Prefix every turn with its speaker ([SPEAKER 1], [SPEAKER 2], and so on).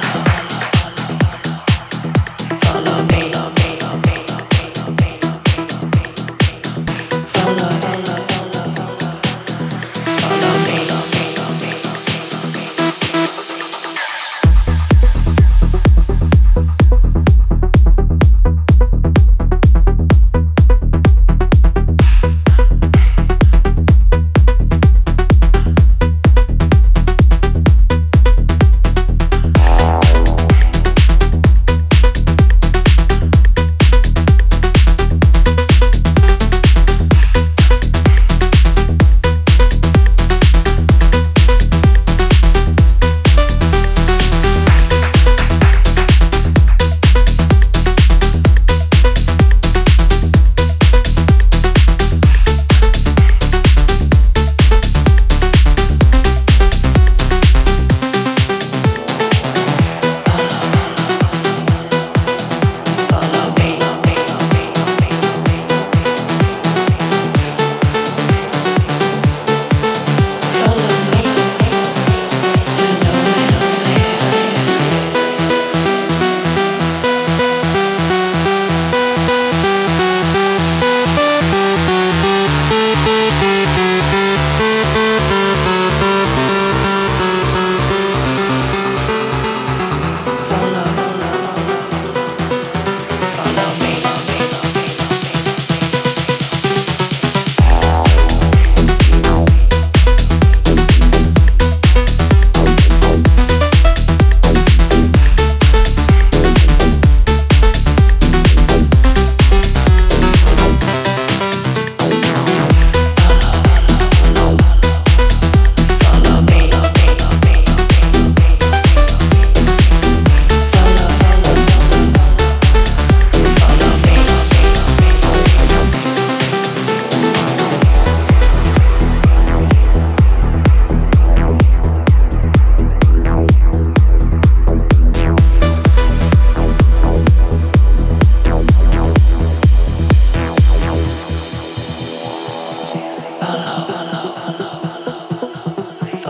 [SPEAKER 1] Welcome